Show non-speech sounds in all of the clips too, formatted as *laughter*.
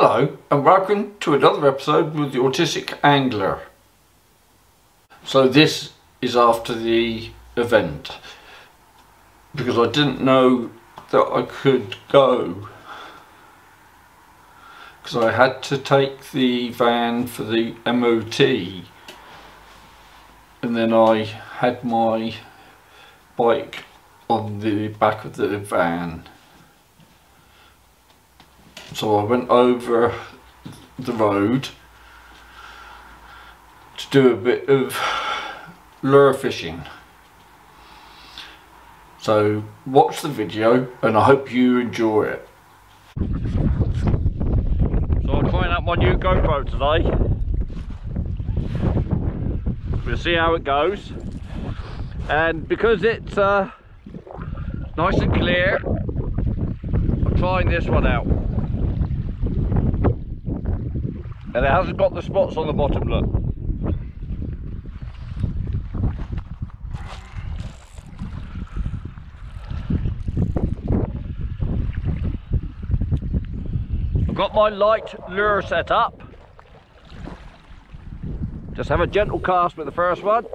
Hello and welcome to another episode with the Autistic Angler. So this is after the event because I didn't know that I could go because I had to take the van for the MOT and then I had my bike on the back of the van so I went over the road to do a bit of lure fishing. So watch the video and I hope you enjoy it. So I'm trying out my new GoPro today. We'll see how it goes. And because it's uh, nice and clear I'm trying this one out and it hasn't got the spots on the bottom look. I've got my light lure set up. Just have a gentle cast with the first one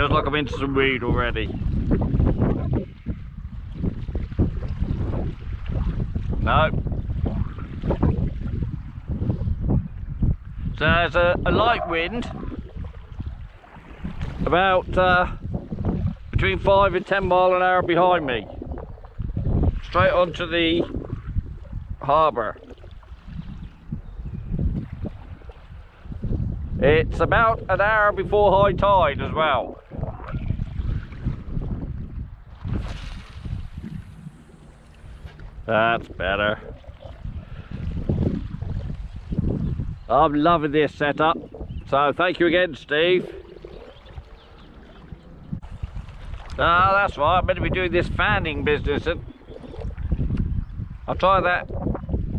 Feels like I'm into some weed already. No. So there's a, a light wind, about uh, between 5 and 10 mile an hour behind me. Straight onto the harbour. It's about an hour before high tide as well. That's better. I'm loving this setup. So thank you again, Steve. Ah, that's right. Meant to be doing this fanning business. And I'll try that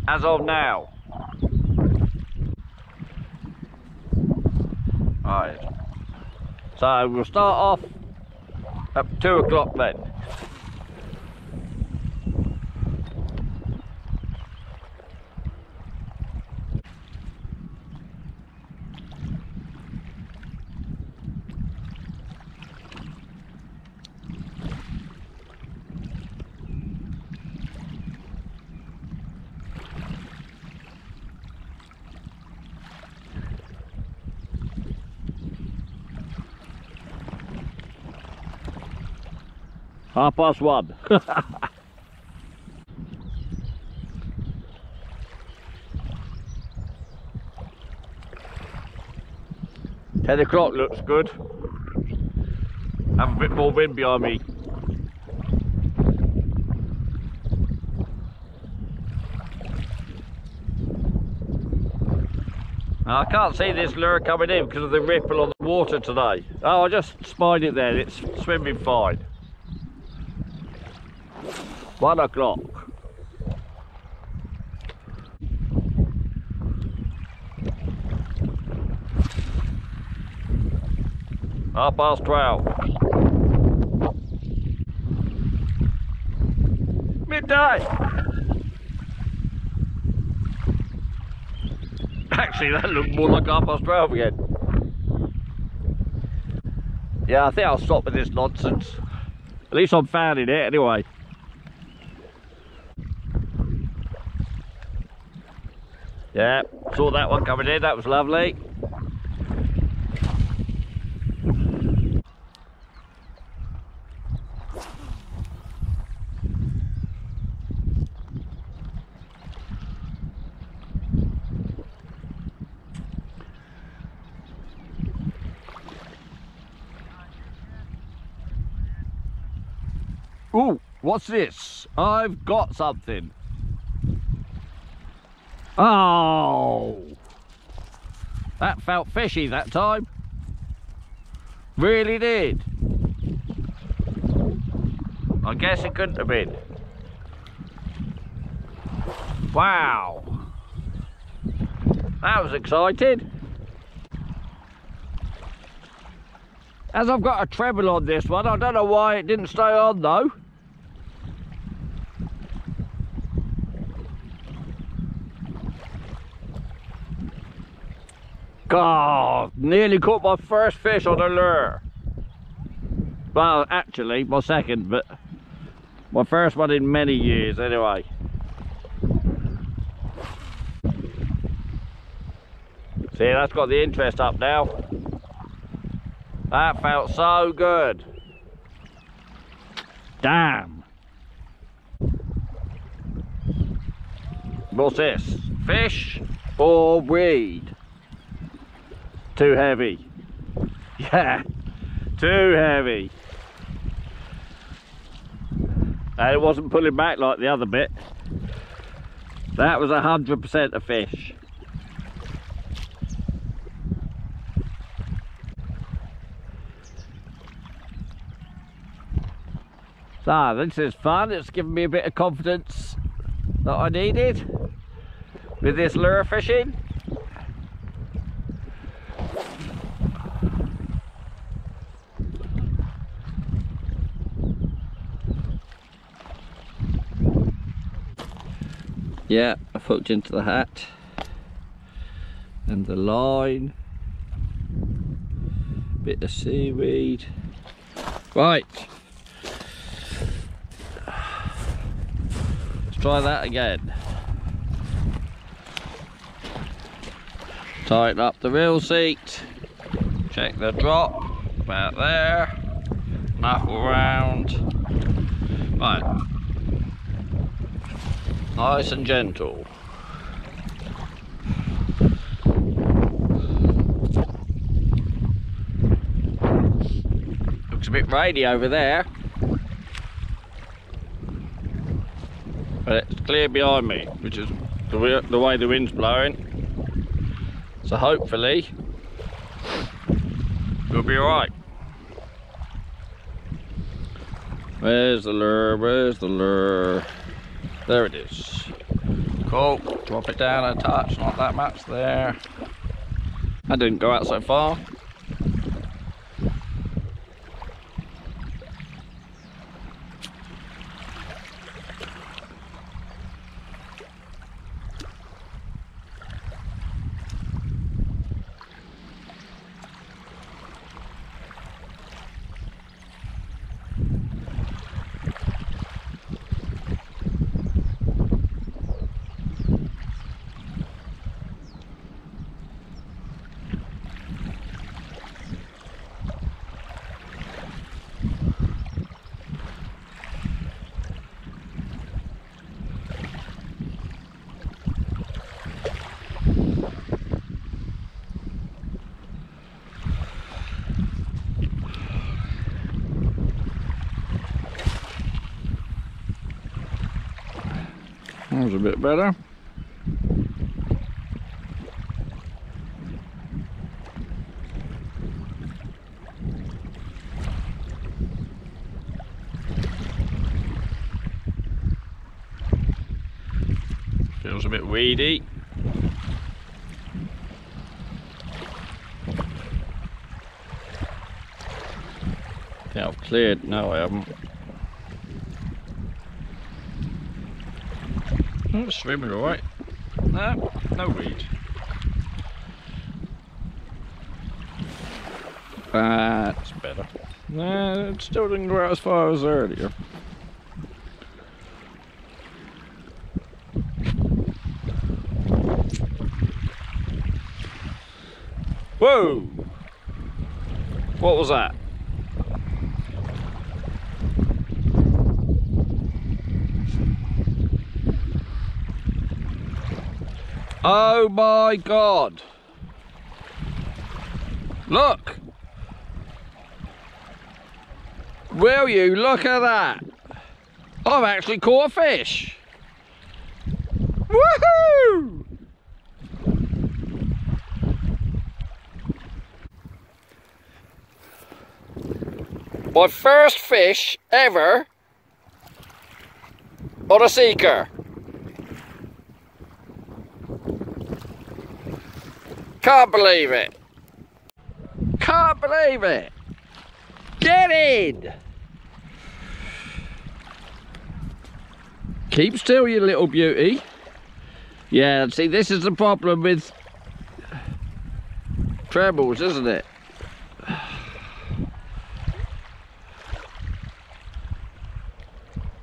as of now. Right. So we'll start off at two o'clock then. Half past one. Ten o'clock looks good. Have a bit more wind behind me. Now, I can't see this lure coming in because of the ripple on the water today. Oh, I just spied it there. It's swimming fine. One o'clock. Half past twelve. Midday. Actually, that looked more like half past twelve again. Yeah, I think I'll stop with this nonsense. At least I'm fanning it anyway. Yeah, saw that one coming in, that was lovely. Ooh, what's this? I've got something. Oh! That felt fishy that time. Really did. I guess it couldn't have been. Wow. That was exciting. As I've got a treble on this one, I don't know why it didn't stay on though. God, nearly caught my first fish on a lure. Well, actually, my second, but my first one in many years anyway. See, that's got the interest up now. That felt so good. Damn. What's this? Fish or weed? Too heavy. Yeah, too heavy. And it wasn't pulling back like the other bit. That was a hundred percent a fish. So this is fun, it's given me a bit of confidence that I needed with this lure fishing. Yeah, I hooked into the hat. And the line, bit of seaweed. Right, let's try that again. Tighten up the reel seat, check the drop, about there, knuckle round. Right, nice and gentle. Looks a bit rainy over there. But it's clear behind me, which is the, the way the wind's blowing. So hopefully we'll be alright. Where's the lure? Where's the lure? There it is. Cool. Drop it down a touch, not that much there. I didn't go out so far. That was a bit better. Feels a bit weedy. Yeah, I've cleared. No, I haven't. Oh, swimming alright. No, no weed. That's better. Nah, it still didn't go out as far as earlier. Whoa! What was that? Oh my God. Look. Will you look at that? I've actually caught a fish. Woohoo! My first fish ever on a seeker. Can't believe it. Can't believe it. Get in! Keep still, you little beauty. Yeah, see, this is the problem with trebles, isn't it?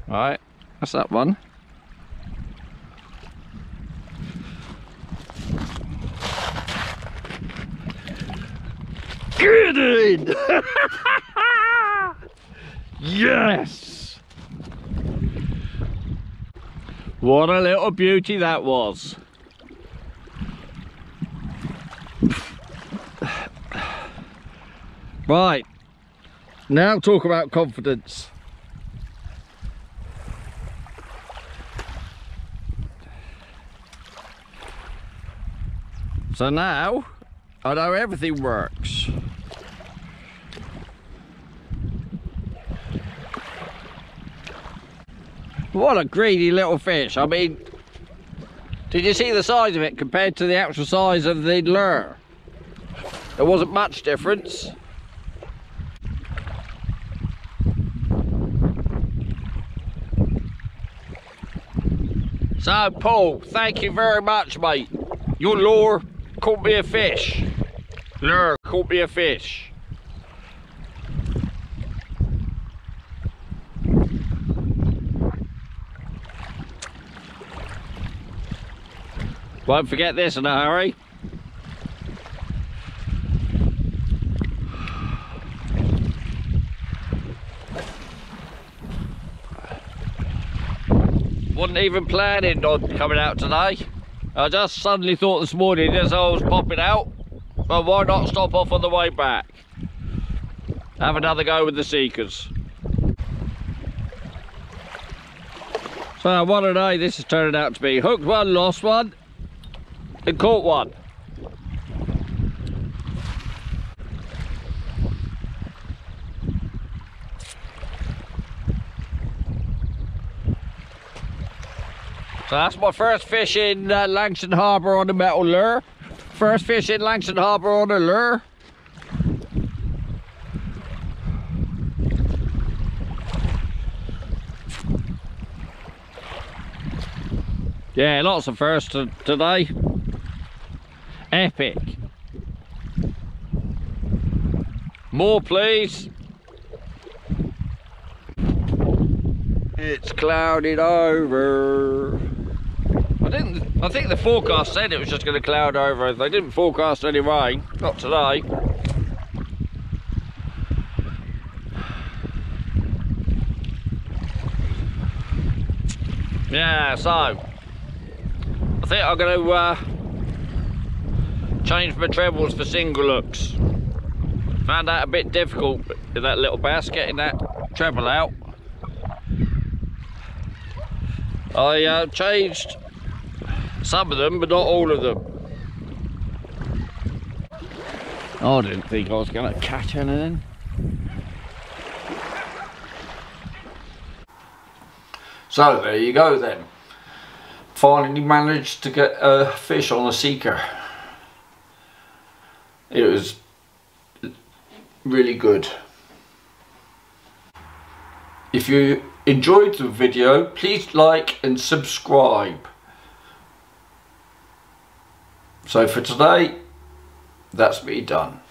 Right, that's that one. In! *laughs* yes! What a little beauty that was. Right, now talk about confidence. So now, I know everything works. What a greedy little fish. I mean, did you see the size of it compared to the actual size of the lure? There wasn't much difference. So, Paul, thank you very much, mate. Your lure caught me a fish. Lure caught me a fish. Won't forget this in a hurry. Wasn't even planning on coming out today. I just suddenly thought this morning as I was popping out, well why not stop off on the way back? Have another go with the seekers. So what a day this is turning out to be. Hooked one, lost one and caught one. So that's my first fish in uh, Langstone Harbour on the metal lure. First fish in Langstone Harbour on the lure. Yeah, lots of firsts today epic. More please. It's clouded over. I didn't I think the forecast said it was just gonna cloud over. They didn't forecast any rain. Not today. Yeah, so I think I'm gonna uh, changed my trebles for single hooks. Found that a bit difficult in that little bass, getting that treble out. I uh, changed some of them, but not all of them. I didn't think I was going to catch anything. So there you go then. Finally managed to get a fish on a seeker it was really good. If you enjoyed the video please like and subscribe. So for today that's me done